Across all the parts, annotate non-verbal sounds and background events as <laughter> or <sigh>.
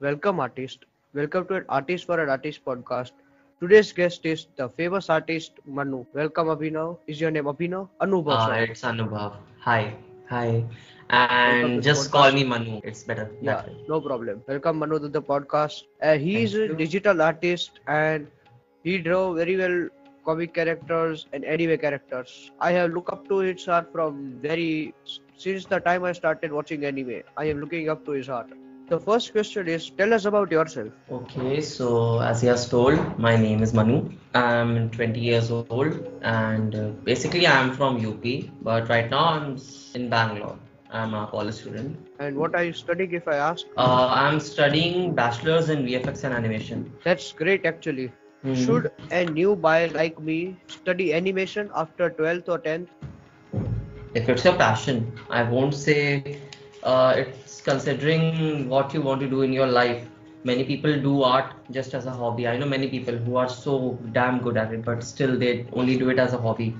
Welcome, artist. Welcome to an Artist for an Artist podcast. Today's guest is the famous artist Manu. Welcome, Abhinav. Is your name Abhinav? Anubhav. Uh, it's Anubhav. Hi. Hi. And just call me Manu. It's better. Yeah, no problem. Welcome, Manu, to the podcast. Uh, he is a you. digital artist and he draw very well comic characters and anime characters. I have looked up to his art from very since the time I started watching anime. I am looking up to his art. The first question is, tell us about yourself. Okay, so as he has told, my name is Manu. I'm 20 years old and uh, basically I'm from UP, but right now I'm in Bangalore. I'm a college student. And what are you studying, if I ask? Uh, I'm studying bachelor's in VFX and animation. That's great, actually. Mhm. Should a new boy like me study animation after 12th or 10th? if it's your passion i won't say uh, it's considering what you want to do in your life. Many people do art just as a hobby. I know many people who are so damn good at it but still they only do it as a hobby.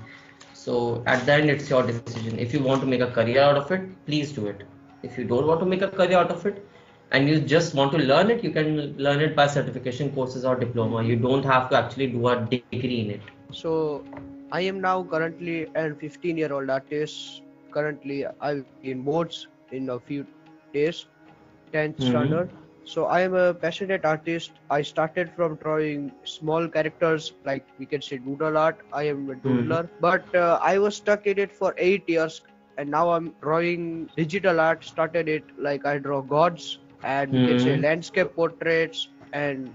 So at the end it's your decision. If you want to make a career out of it please do it. If you don't want to make a career out of it and you just want to learn it you can learn it by certification courses or diploma you don't have to actually do a degree in it So I am now currently an 15 year old artist. Currently be in boards in a few days, 10th Mhm. standard. So I am a passionate artist. I started from drawing small characters like we can say doodle art. I am a doodler, but uh, I was stuck in it for eight years, and now I'm drawing digital art. Started it like I draw gods and can say Mhm. landscape portraits and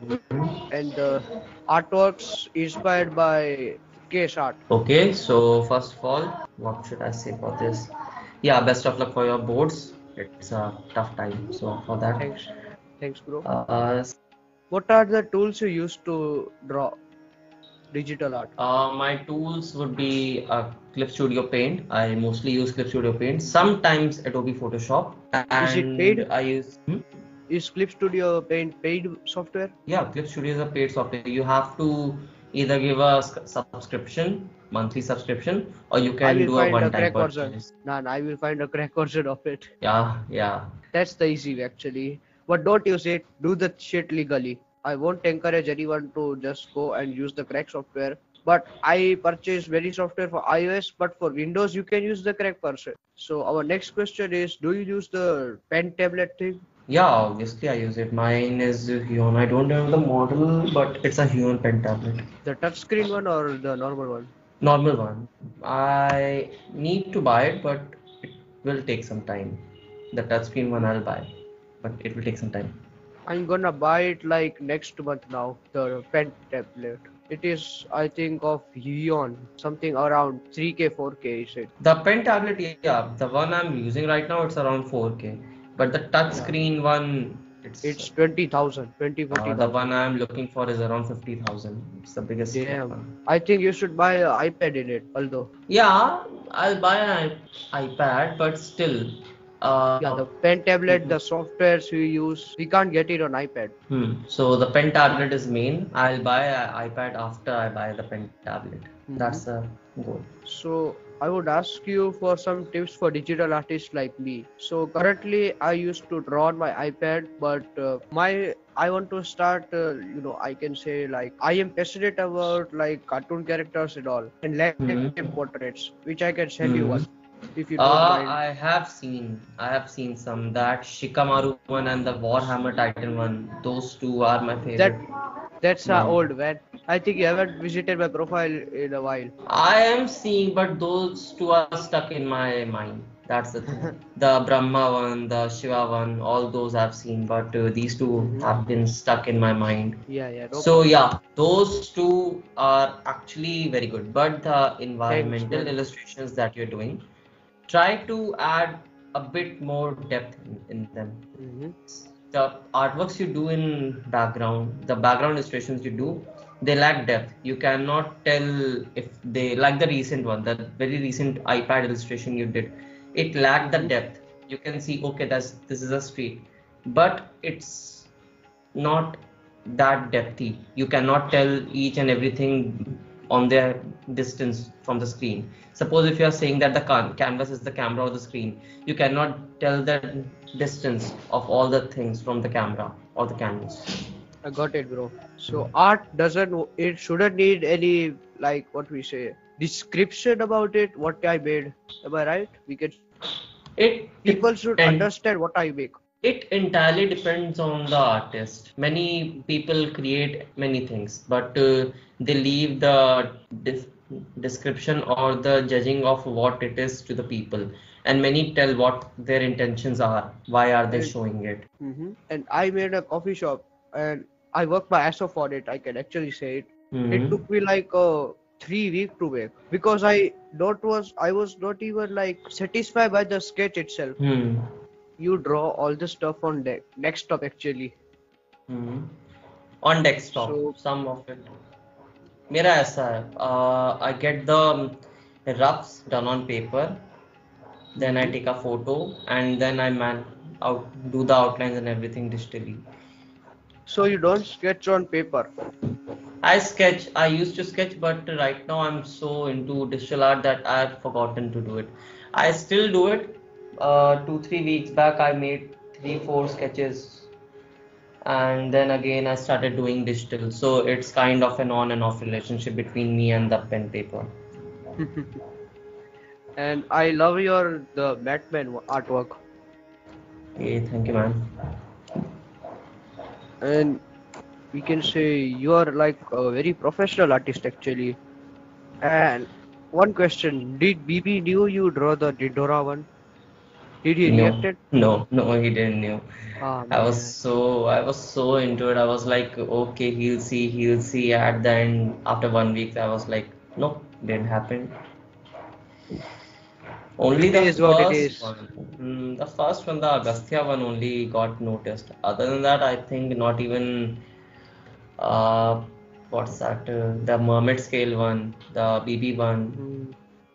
and the artworks inspired by case art. Okay, so first of all, what should I say for this? Yeah, best of luck for your boards. It's a tough time, so for that. Thanks, thanks, bro. Uh, What are the tools you use to draw digital art? uh, my tools would be uh, Clip Studio Paint. I mostly use Clip Studio Paint. Sometimes Adobe Photoshop. And Is it paid? I use. Hmm? Is Clip Studio paid paid software? Yeah, Clip Studio is a paid software. You have to either give a subscription, monthly subscription, or you can do a one-time purchase. Nah, nah, I will find a crack version of it. Yeah, yeah. That's the easy way actually. But don't use it. Do the shit legally. I won't encourage anyone to just go and use the crack software. But I purchased many software for iOS, but for Windows you can use the correct version. So our next question is, do you use the pen tablet thing? Yeah, obviously I use it. Mine is Huion. I don't have the model, but it's a Huion pen tablet. The touchscreen one or the normal one? Normal one. I need to buy it, but it will take some time. The touchscreen one I'll buy, but it will take some time. I'm gonna buy it like next month now, the pen tablet. It is, I think, of Huion, something around 3K, 4K, is it? The pen tablet, yeah, the one I'm using right now, it's around 4K. But the touchscreen one, it's, It's 20,000, 20, uh, the 40,000. one I'm looking for is around 50,000. It's the biggest one. I think you should buy an iPad in it, although. Yeah, I'll buy an iPad, but still. Uh, Yeah, the pen tablet, the softwares we use, we can't get it on iPad. Hmm. So the pen tablet is main. I'll buy an iPad after I buy the pen tablet. Mhm. That's the goal. So I would ask you for some tips for digital artists like me. So currently I used to draw on my iPad, but uh, my I want to start. Uh, you know, I can say like I am passionate about like cartoon characters and all, and landscape Mhm. portraits, which I can send you Mhm. one if you don't Uh. I have seen, I have seen some that Shikamaru one and the Warhammer Titan one. Those two are my favorite. That that's No. old man. I think you haven't visited my profile in a while. I am seeing, but those two are stuck in my mind. That's the thing. <laughs> the Brahma one, the Shiva one, all those I've seen, but uh, these two have been stuck in my mind. Yeah, yeah. No So yeah, those two are actually very good. But the environmental man. illustrations that you're doing, try to add a bit more depth in, in them. Mhm. The artworks you do in background, the background illustrations you do, they lack depth. You cannot tell if they like the recent one, the very recent iPad illustration you did. It lacked the depth. You can see, okay, that's this is a street, but it's not that depthy. You cannot tell each and everything on their distance from the screen. Suppose if you are saying that the can- canvas is the camera or the screen, you cannot tell the distance of all the things from the camera or the canvas. I got it, bro. So art doesn't, it shouldn't need any like what we say description about it. What I made. Am I right? We can. It People should and- understand what I make. It entirely depends on the artist. Many people create many things, but uh, they leave the dis- description or the judging of what it is to the people. And many tell what their intentions are. Why are they Right. showing it? hmm And I made a coffee shop, and I worked my ass off on it. I can actually say it. It Mhm. took me like uh, three weeks to make because I not was I was not even like satisfied by the sketch itself. Hmm You draw all the stuff on de- desktop actually. Hmm. On desktop, So- some of it. मेरा ऐसा है uh, I get the roughs done on paper then I take a photo and then I man out do the outlines and everything digitally So you don't sketch on paper. I sketch I used to sketch but right now I'm so into digital art that I've forgotten to do it I still do it uh, two three weeks back I made three four sketches and then again I started doing digital so it's kind of an on and off relationship between me and the pen paper <laughs> And I love your the Batman artwork. okay thank you man And we can say you are like a very professional artist actually. And one question: Did BB knew you draw the Didora one? Did he no it? no no he didn't know Ah, I was so I was so into it. I was like, okay, he'll see, he'll see. At the end, after one week, I was like, nope, didn't happen. Only It the is what it first one, mm, the first one, the Agastya one, only got noticed. Other than that, I think not even. Uh, what's that? Uh, the mermaid scale one, the BB one. Hmm.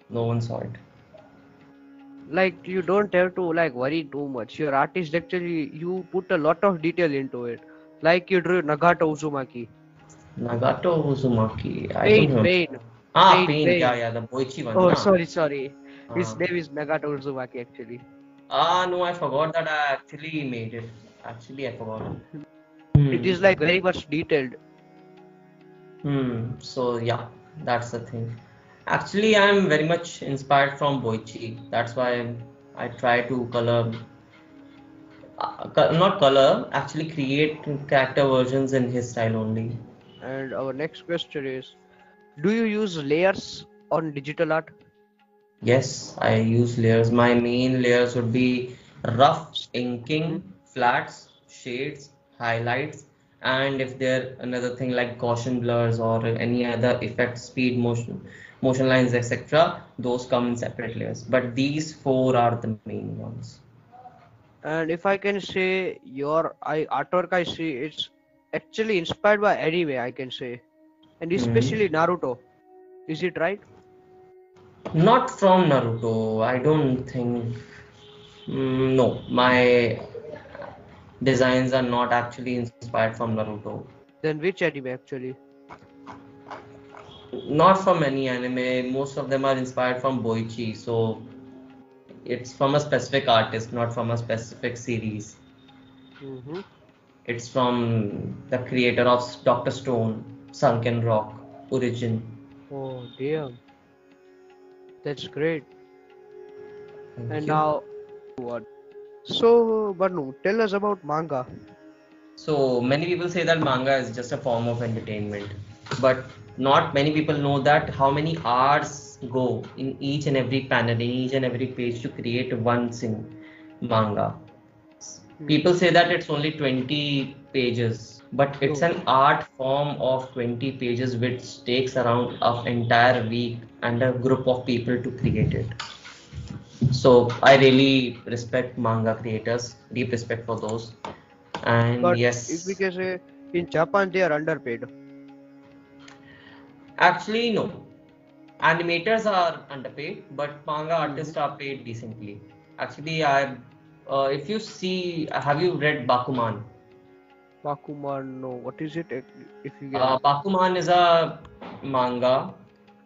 No one saw it. Like you don't have to like worry too much. Your artist actually you put a lot of detail into it. Like you drew Nagato Uzumaki. Nagato Uzumaki. I Pain, don't know. pain. Ah, Pain, Pain. Pain. Yeah, yeah, the Boichi one. Oh, na? sorry, sorry. His Ah. name is Nagato Uzumaki actually. Ah, no, I forgot that I actually made it. Actually, I forgot. It is like very much detailed. Hmm. So yeah, that's the thing. Actually, I'm very much inspired from Boichi. That's why I try to color, uh, not color, actually create character versions in his style only. And our next question is, do you use layers on digital art? Yes, I use layers. My main layers would be rough inking, flats, shades, highlights, and if there another thing like Gaussian blurs or any other effect, speed, motion, motion lines, etc. Those come in separate layers. But these four are the main ones. And if I can say your I, artwork I see, it's actually inspired by anime, I can say, and especially Naruto. Is it right? Not from Naruto. I don't think. Mm, no, my designs are not actually inspired from Naruto. Then which anime actually? Not from any anime. Most of them are inspired from Boichi. So it's from a specific artist, not from a specific series. hmm It's from the creator of Doctor Stone, Sunken Rock, Origin. Oh damn, that's great. Thank And you. now what? So Manu, tell us about manga. So many people say that manga is just a form of entertainment, but not many people know that how many hours go in each and every panel, in each and every page to create one sing manga. Hmm. People say that it's only 20 pages, but oh. it's Oh. an art form of 20 pages which takes around an entire week and a group of people to create it. So I really respect manga creators, deep respect for those. And But yes, if we can say in Japan they are underpaid. Actually no. Animators are underpaid, but manga artists are paid decently. Actually, I, uh, if you see, have you read Bakuman? Bakuman, no. What is it? If you get Uh, Bakuman is a manga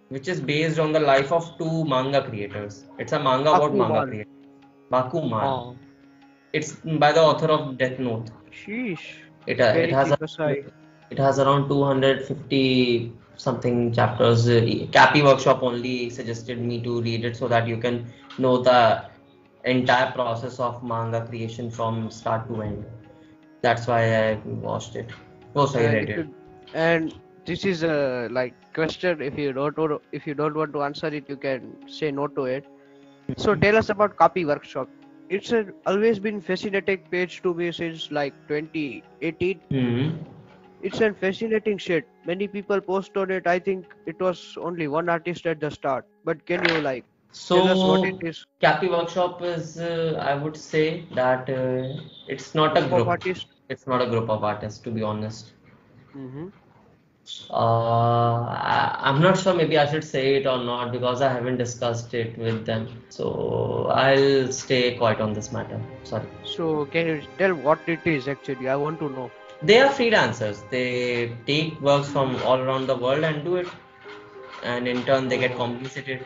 which is based on the life of two manga creators. It's a manga about manga creators. Bakuman. It's by the author of Death Note. sheesh. It, uh, it has a, it has around 250 something chapters. Uh, Cappy Workshop only suggested me to read it so that you can know the entire process of manga creation from start to end. That's why I watched it. Oh, sorry, And read it. And this is a like question. If you don't want, if you don't want to answer it, you can say no to it. So tell us about Cappy Workshop. It's a, always been fascinating page to me since like 2018. Hmm. It's a fascinating shit. Many people post on it. I think it was only one artist at the start. But can you like tell us So, what it is? Cappy Workshop is, uh, I would say that uh, it's not a Group of artists? It's not a group of artists, to be honest. Mm-hmm. Uh, I, I'm not sure. Maybe I should say it or not because I haven't discussed it with them. So I'll stay quiet on this matter. Sorry. So can you tell what it is actually? I want to know. They are freelancers. They take works from all around the world and do it, and in turn they get compensated.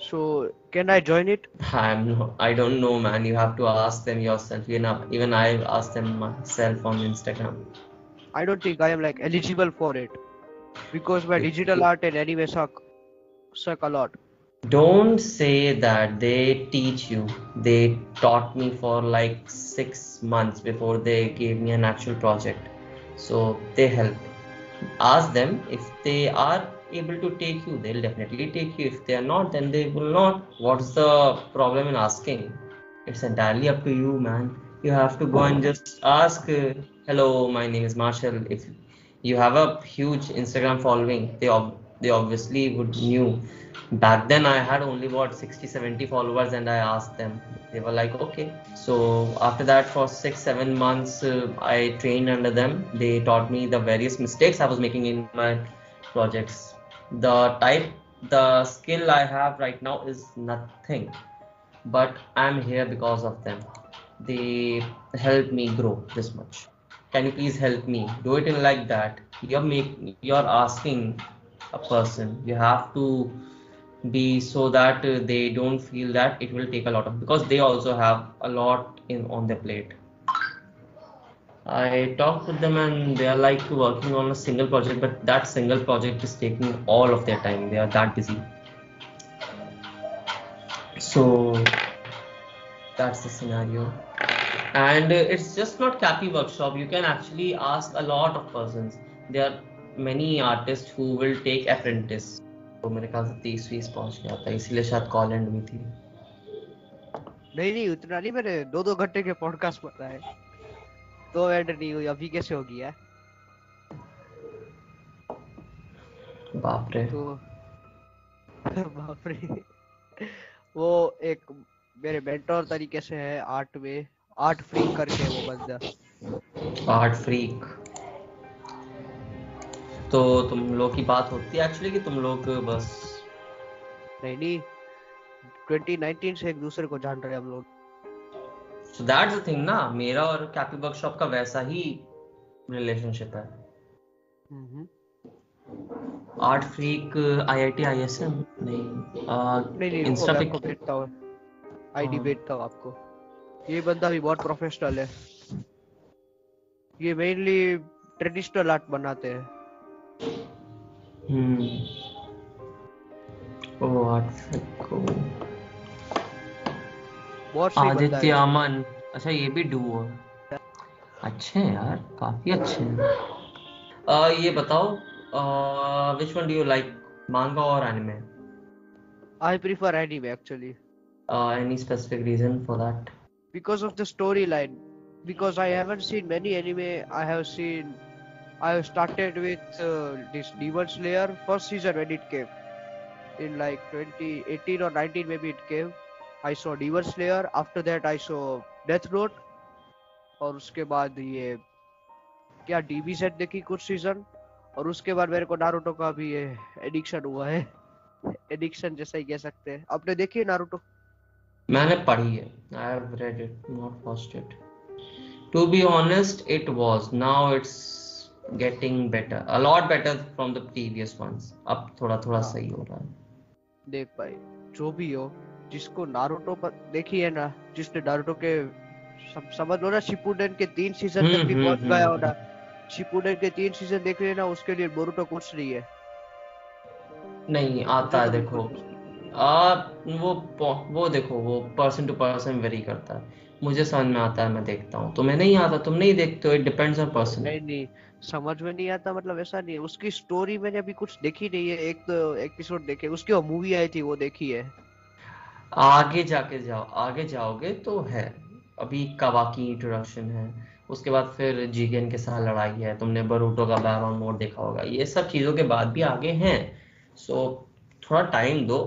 So can I join it? I'm no, I don't know, man. You have to ask them yourself. You know, even I've asked them myself on Instagram. I don't think I am like eligible for it because my digital art and anime suck suck a lot. Don't say that they teach you. They taught me for like six months before they gave me an actual project. So they help. Ask them if they are able to take you, they'll definitely take you. If they are not, then they will not. What's the problem in asking? It's entirely up to you, man. You have to go and just ask, uh, hello, my name is Marshall. If you have a huge Instagram following, they ob- they obviously would knew. Back then, I had only what 60, 70 followers, and I asked them. They were like, okay. So after that, for six, seven months, uh, I trained under them. They taught me the various mistakes I was making in my projects. The type, the skill I have right now is nothing, but I'm here because of them. They helped me grow this much. Can you please help me? Do it in like that. You're make you're asking a person. You have to be so that they don't feel that it will take a lot of because they also have a lot in on their plate. I talked with them and they are like working on a single project, but that single project is taking all of their time. They are that busy. So that's the scenario. And it's just not Cappy Workshop. You can actually ask a lot of persons. they are many artists who will take apprentice. तो मेरे ख्याल से तीस बीस पहुँच गया था इसीलिए शायद कॉल एंड हुई थी। नहीं नहीं उतना नहीं मैंने दो दो घंटे के पॉडकास्ट बताए तो एंड नहीं हुई अभी कैसे हो गया? बाप रे। तो <laughs> बाप रे। वो एक मेरे मेंटोर तरीके से है आर्ट में आर्ट फ्री करके वो बंदा। आर्ट फ्रीक तो तुम लोग की बात होती है एक्चुअली कि तुम लोग बस। नहीं नहीं। 2019 से एक दूसरे को जान रहे हम लोग। सो दैट्स द थिंग ना मेरा और कैपी वर्कशॉप का वैसा ही रिलेशनशिप है। आर्ट फ्रीक आईआईटी आईएसएम नहीं आ, नहीं इंस्टा पे भेजता हूँ। आईडी हाँ। भेजता हूँ आपको। ये बंदा भी बहुत प्रोफेशनल है। ये मेनली ट्रेडिशनल आर्ट बनाते हैं। हम्म। आदित्य अमन। अच्छा ये भी डू है। अच्छे हैं यार काफ़ी अच्छे हैं। आ, ये बताओ which one do you like manga और anime I prefer anime actually any specific reason for that because of the story line because I haven't seen many anime I have seen I started with uh, this Demon Slayer first season when it came in like 2018 or 19 maybe it came. I saw Demon Slayer. After that I saw Death Note. और उसके बाद ये क्या dB set देखी कुछ season और उसके बाद मेरे को नारुतो का भी ये एडिक्शन हुआ है एडिक्शन जैसा ही कह सकते हैं आपने देखी है नारुतो मैंने पढ़ी है I have read it not watched it to be honest it was now it's getting better, a lot better from the previous ones. अब थोड़ा थोड़ा सही हो रहा है। देख भाई जो भी हो जिसको नारुतो पर देखी है ना जिसने नारुतो के सम, समझ लो ना शिपुडेन के तीन सीज़न तक हम्म, भी हम्म, पहुँच गया हो हम्म। ना शिपुडेन के तीन सीज़न देख लिए ना उसके लिए बोरुतो कुछ नहीं है। नहीं आता है देखो। आ वो वो देखो वो पर्सन टू पर्सन वेरी करता है। मुझे समझ में आता है मैं देखता हूँ। तुम्हें नहीं आता? तुम नहीं देखते हो? इट डिपेंड्स ऑन पर्सन नहीं नहीं। समझ में नहीं आता मतलब ऐसा नहीं उसकी स्टोरी मैंने अभी कुछ देखी नहीं है, एक तो एपिसोड देखे, उसकी वो मूवी आई थी, वो देखी है। आगे जाके जाओ, आगे जाओगे तो है। अभी कवाकी इंट्रोडक्शन है, उसके बाद फिर जिगेन के साथ लड़ाई है, तुमने बरूटो का बैरॉन मोड देखा होगा। ये सब चीज़ों के बाद भी आगे हैं। सो थोड़ा टाइम दो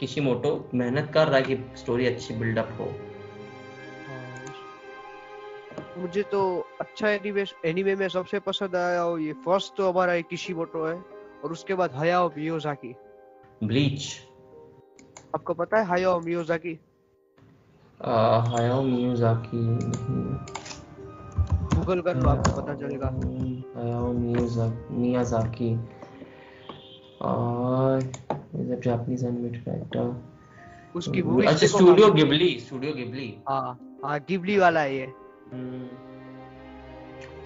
किसी मोटो मेहनत कर रहा है कि स्टोरी अच्छी बिल्डअप हो। मुझे तो अच्छा एनीमे एनीमे में सबसे पसंद आया हो ये फ़र्स्ट तो हमारा किशिमोटो है और उसके बाद हयाओ मियोजाकी ब्लीच आपको पता है Hayao Miyazaki Hayao Miyazaki Google कर लो आपको पता चलेगा। Hayao Miyazaki a Japanese animated actor उसकी मूवी अच्छा स्टूडियो गिबली स्टूडियो गिबली हाँ हाँ गिबली वाला है ये।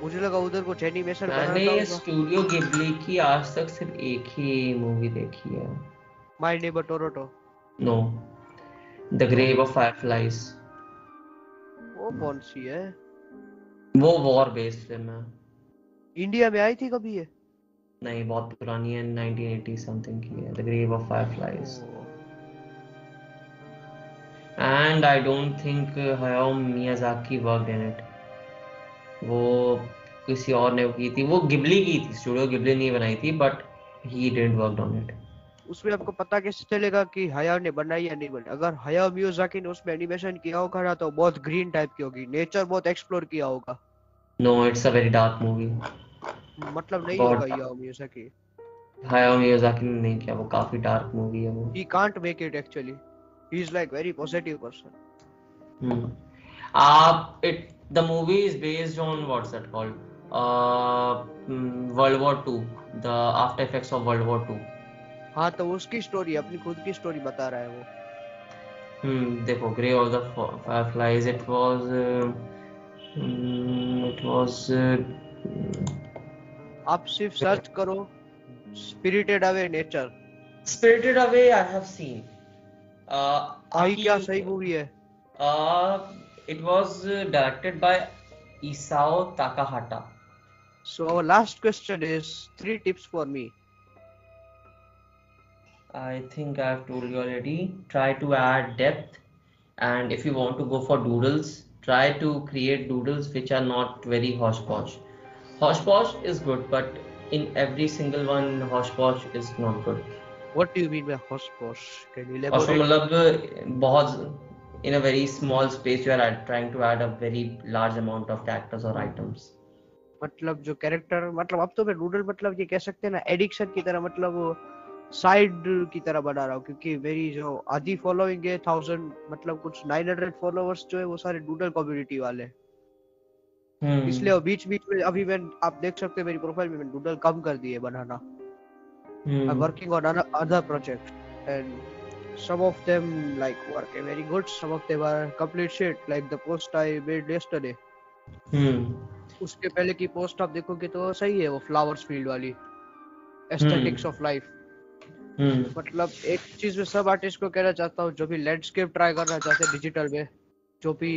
मुझे लगा उधर कुछ एनिमेशन मैंने बनाता स्टूडियो गिबली की आज तक सिर्फ़ एक ही मूवी देखी है। My neighbour Totoro no the grave of fireflies वो कौन सी है? वो वॉर बेस्ड फ़िल्म है। इंडिया में आई थी कभी ये? नहीं बहुत पुरानी है 1980 समथिंग की है। The grave of fireflies and I don't think uh, Hayao Miyazaki worked in it. वो किसी और ने की थी। वो गिबली की थी स्टूडियो गिबली नहीं बनाई थी but he didn't work on it उसमें आपको पता कैसे चलेगा कि हयाओ ने बनाई या नहीं बनाई। अगर हयाओ मियोजाकी ने उसमें एनिमेशन किया होगा ना तो बहुत ग्रीन टाइप की होगी। नेचर बहुत एक्सप्लोर किया होगा। No it's a very dark movie मतलब नहीं होगा हयाओ मियोजाकी हायाओ मियाजाकी ने नहीं किया। वो काफ़ी डार्क मूवी है वो। He can't make it actually he's like very positive person hmm. uh, it the movie is based on what's that called uh, mm, World War Two the after effects of World War Two हाँ तो उसकी story अपनी खुद की story बता रहा है वो Hmm, देखो Fireflies it was uh, mm, it was uh, आप सिर्फ़ सर्च करो spirited away nature Spirited Away I have seen uh, भाई Aki- क्या सही मूवी है uh, it was uh, directed by Isao Takahata so our last question is three tips for me I think I've told you already. Try to add depth, and if you want to go for doodles, try to create doodles which are not very hodgepodge. Hodgepodge is good, but in every single one, hodgepodge is not good. What do you mean by hospos can you elaborate मतलब बहुत in a very small space you are trying to add a very large amount of characters or items. मतलब जो character मतलब अब तो मैं noodle मतलब ये कह सकते हैं ना एडिक्शन की तरह मतलब साइड की तरह बना रहा हूँ क्योंकि मेरी जो आधी फॉलोइंग है थाउज़ेंड मतलब कुछ नाइन हंड्रेड फॉलोअर्स जो है वो सारे नूडल कम्युनिटी वाले हैं। Hmm. इसलिए बीच बीच में अभी मैं आप देख सकते हैं मेरी प्रोफ़ाइल में नूडल कम कर दिए बनाना Hmm. I'm working on other project and some of them like work very good some of them are complete shit like the post I made yesterday Hmm. उसके पहले की पोस्ट आप देखोगे तो सही है वो फ्लावर्स फ़ील्ड वाली एस्थेटिक्स ऑफ़ लाइफ Hmm. मतलब एक चीज़ में सब आर्टिस्ट को कहना चाहता हूँ जो भी लैंडस्केप ट्राई करना चाहते हैं डिजिटल में जो भी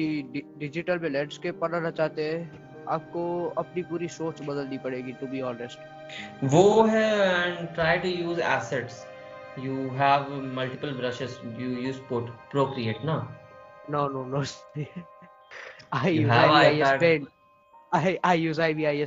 डिजिटल में लैंडस्केप बनाना चाहते हैं आपको अपनी पूरी सोच बदलनी पड़ेगी टू बी ऑनेस्ट वो है and try to use assets you have multiple brushes you use put Procreate ना no no no I you I I I I use I I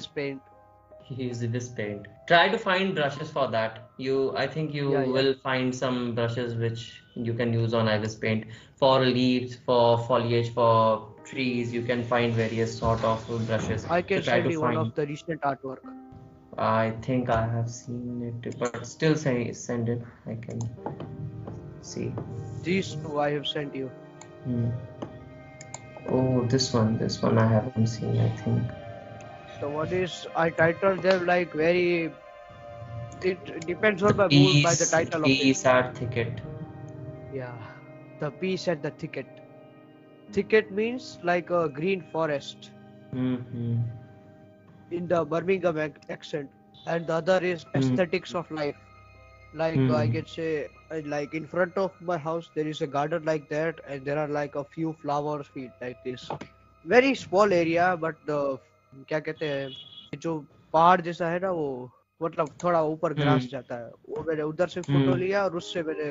Use this paint. Try to find brushes for that. You, I think you Yeah, yeah. will find some brushes which you can use on Ibis Paint for leaves, for foliage, for trees. You can find various sort of brushes. I can send you one of the recent artwork. I think I have seen it, but still say send it. I can see. These two I have sent you. Hmm. Oh, this one, this one I haven't seen, I think. The what is I titled them like very. It depends on my mood by the title of it. peace at thicket. Yeah, the peace and the thicket. Thicket means like a green forest hmm in the Birmingham accent, and the other is Hmm. aesthetics of life. Like uh, I can say, uh, like in front of my house there is a garden like that, and there are like a few flowers feet like this. Very small area, but the क्या कहते हैं जो पहाड़ जैसा है ना वो मतलब थोड़ा ऊपर ग्रास जाता है। वो मैंने उधर से फ़ोटो लिया और उससे मैंने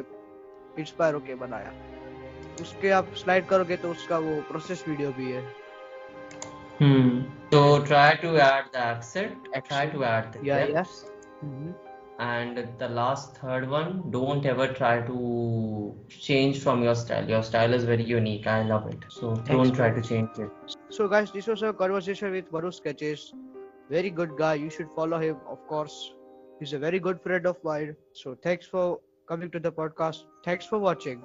इंस्पायर होके बनाया। उसके आप स्लाइड करोगे तो उसका वो प्रोसेस वीडियो भी है। तो try to add the asset try to add and the last third one don't ever try to change from your style your style is very unique I love it so don't try to change it So guys, this was a conversation with Manu Sketches. Very good guy. You should follow him, of course. He's a very good friend of mine. So thanks for coming to the podcast. Thanks for watching.